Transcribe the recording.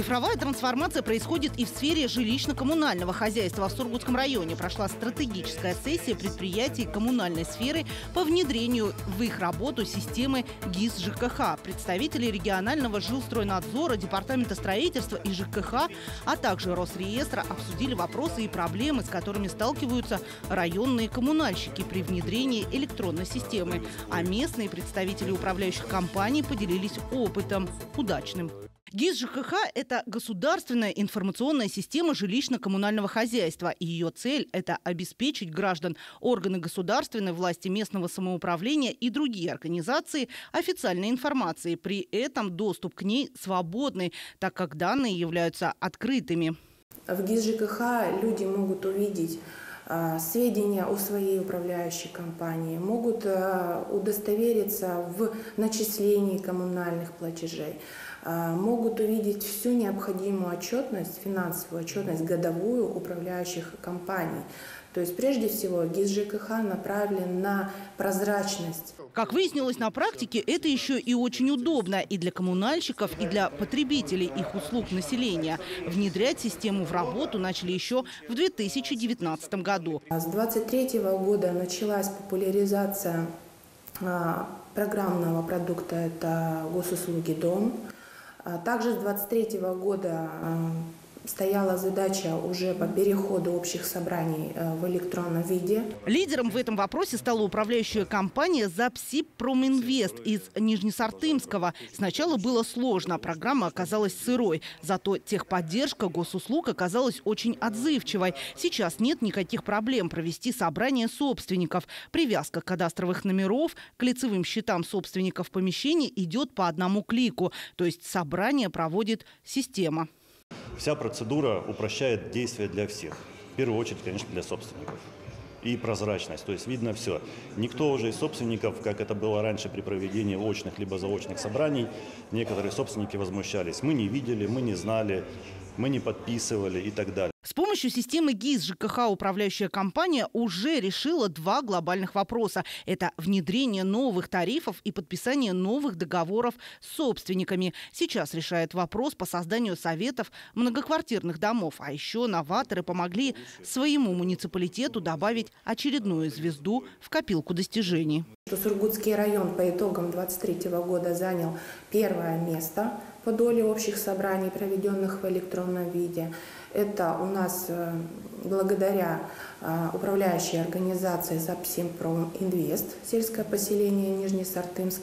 Цифровая трансформация происходит и в сфере жилищно-коммунального хозяйства. В Сургутском районе прошла стратегическая сессия предприятий коммунальной сферы по внедрению в их работу системы ГИС ЖКХ. Представители регионального жилстройнадзора, Департамента строительства и ЖКХ, а также Росреестра обсудили вопросы и проблемы, с которыми сталкиваются районные коммунальщики при внедрении электронной системы. А местные представители управляющих компаний поделились опытом удачным. ГИС ЖКХ – это государственная информационная система жилищно-коммунального хозяйства. И ее цель – это обеспечить граждан, органы государственной власти, местного самоуправления и другие организации официальной информацией. При этом доступ к ней свободный, так как данные являются открытыми. В ГИС ЖКХ люди могут увидеть а, сведения о своей управляющей компании, могут а, удостовериться в начислении коммунальных платежей, могут увидеть всю необходимую отчетность, финансовую отчетность годовую управляющих компаний. То есть прежде всего ГИС ЖКХ направлен на прозрачность. Как выяснилось на практике, это еще и очень удобно и для коммунальщиков, и для потребителей их услуг населения. Внедрять систему в работу начали еще в 2019 году. С 2023 года началась популяризация а, программного продукта «Это госуслуги Дом». А также с 23 года а, стояла задача уже по переходу общих собраний э, в электронном виде. Лидером в этом вопросе стала управляющая компания «Запсипроминвест» из Нижнесартымского. Сначала было сложно, программа оказалась сырой. Зато техподдержка госуслуг оказалась очень отзывчивой. Сейчас нет никаких проблем провести собрание собственников. Привязка кадастровых номеров к лицевым счетам собственников помещений идет по одному клику. То есть собрание проводит система. Вся процедура упрощает действия для всех. В первую очередь, конечно, для собственников. И прозрачность, то есть видно все. Никто уже из собственников, как это было раньше при проведении очных либо заочных собраний, некоторые собственники возмущались. Мы не видели, мы не знали, мы не подписывали и так далее. С помощью системы ГИС ЖКХ управляющая компания уже решила два глобальных вопроса. Это внедрение новых тарифов и подписание новых договоров с собственниками. Сейчас решает вопрос по созданию советов многоквартирных домов. А еще новаторы помогли своему муниципалитету добавить очередную звезду в копилку достижений. Сургутский район по итогам 2023 года занял первое место по доле общих собраний, проведенных в электронном виде. Это у нас э, благодаря э, управляющей организации «Запсимпром Инвест» сельское поселение Нижний Сартымск.